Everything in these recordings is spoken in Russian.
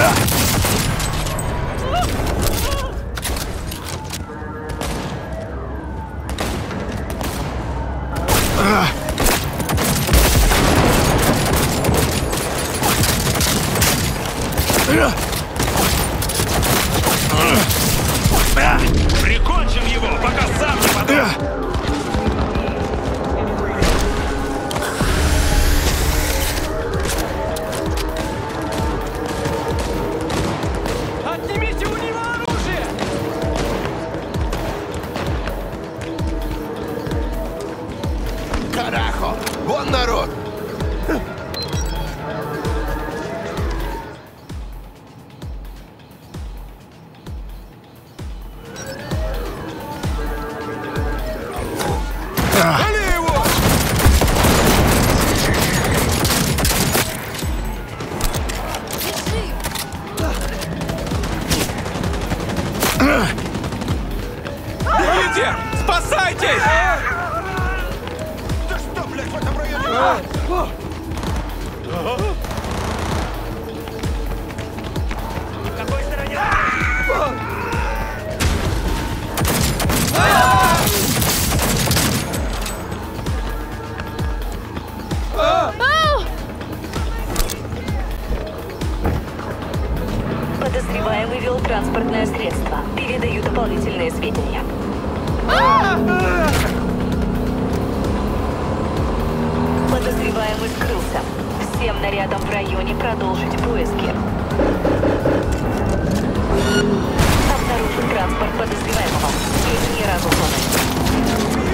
Да! Подозреваемый вел транспортное средство. Передаю дополнительные сведения. Подозреваемый скрылся. Всем нарядам в районе продолжить поиски. Обнаружен транспорт подозреваемого. Сведения разузнаны.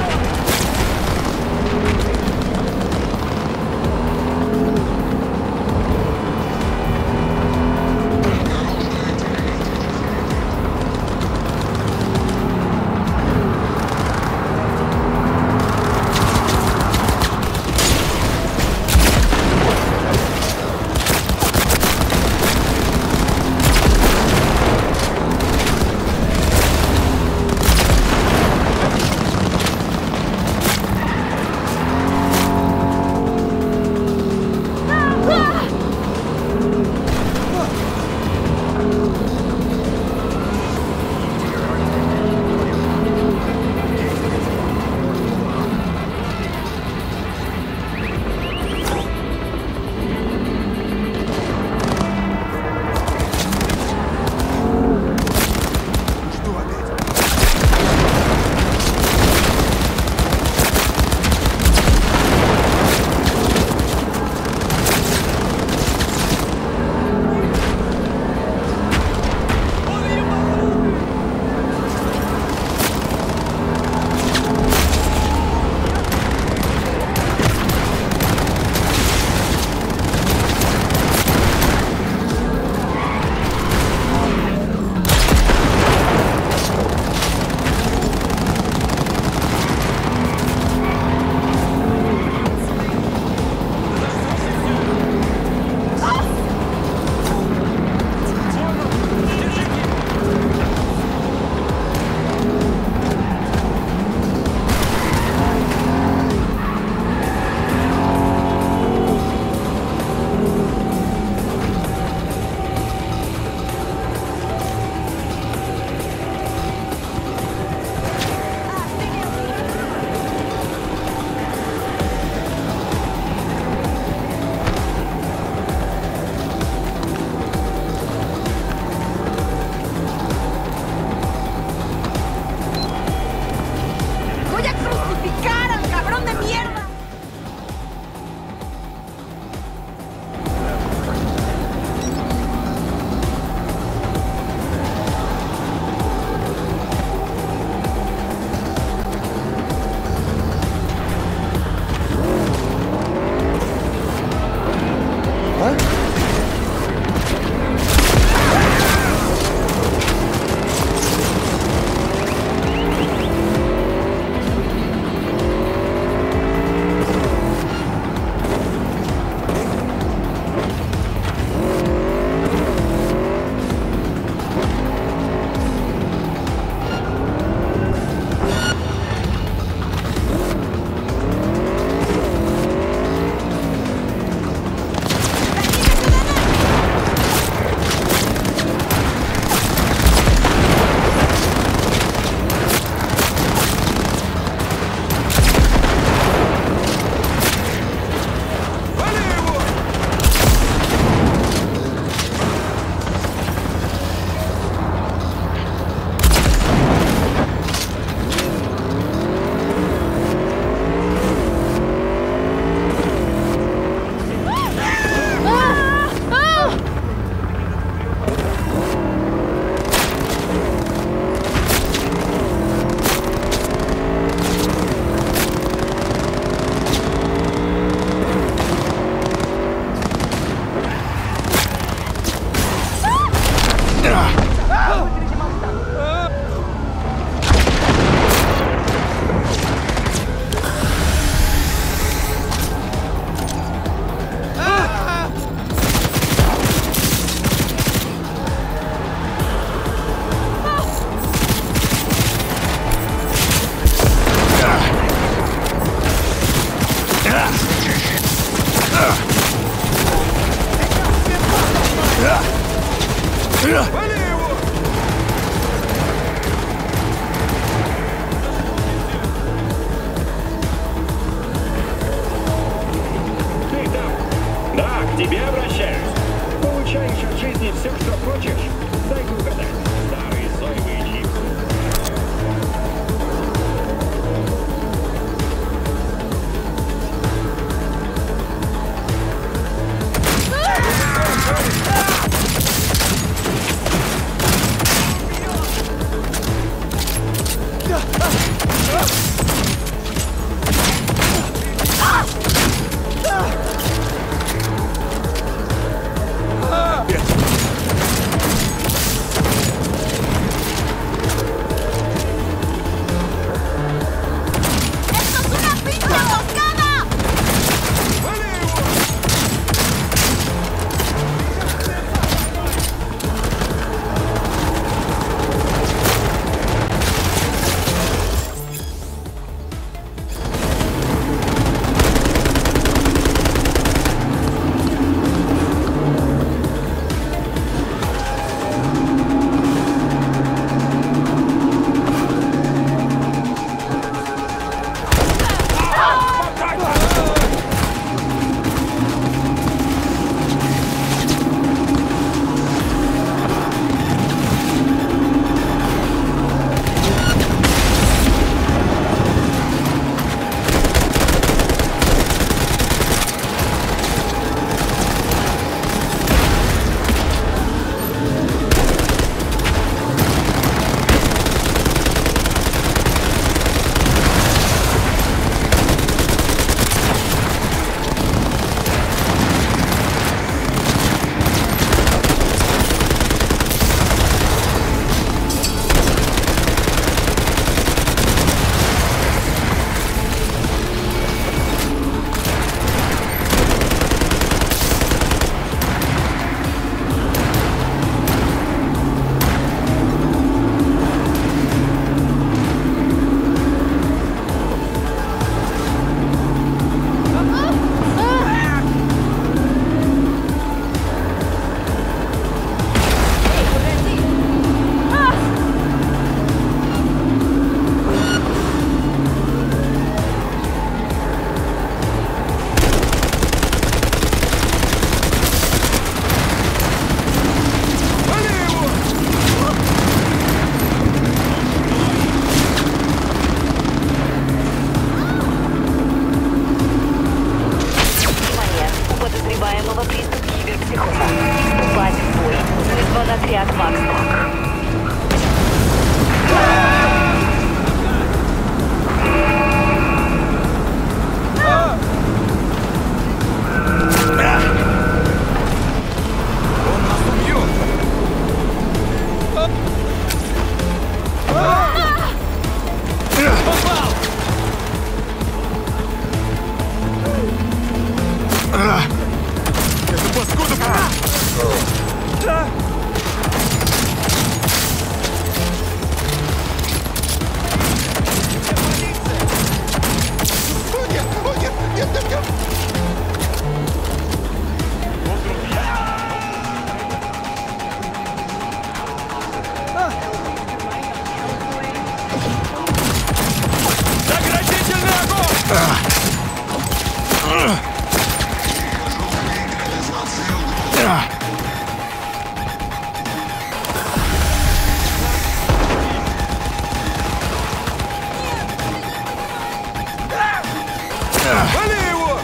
Вали его!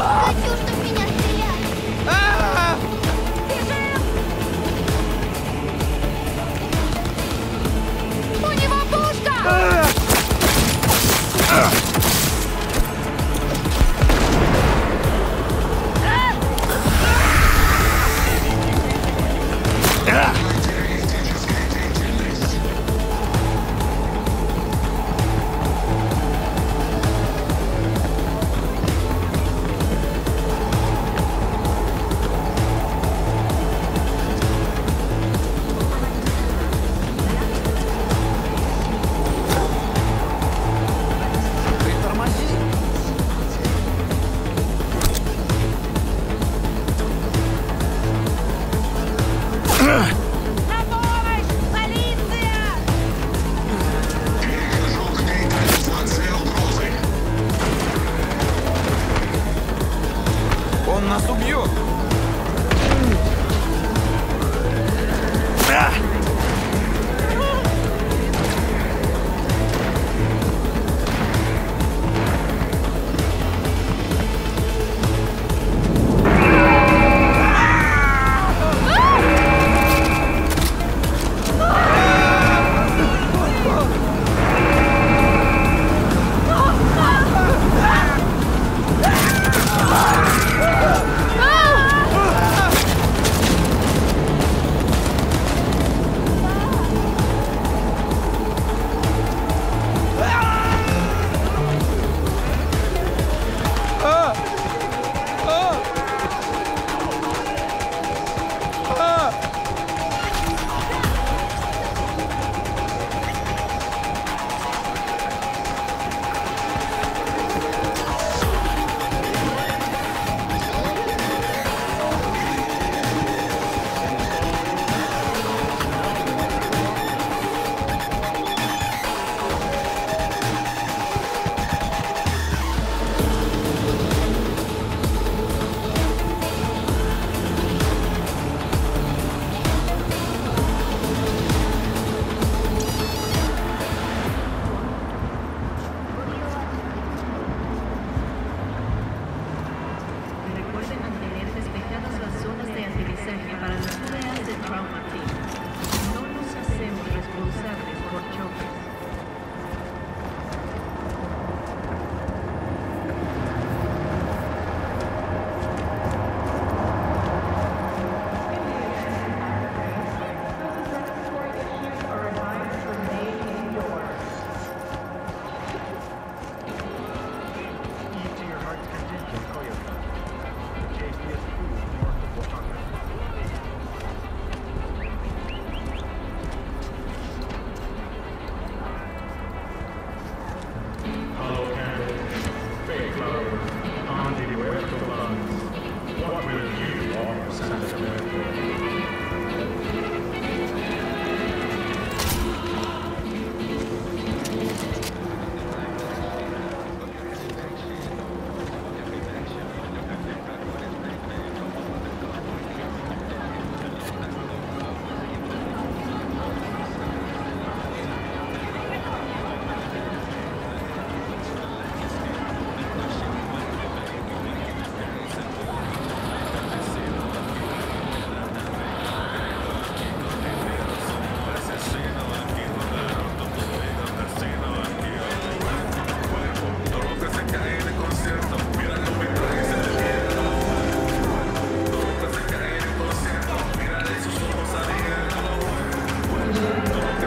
Хочу,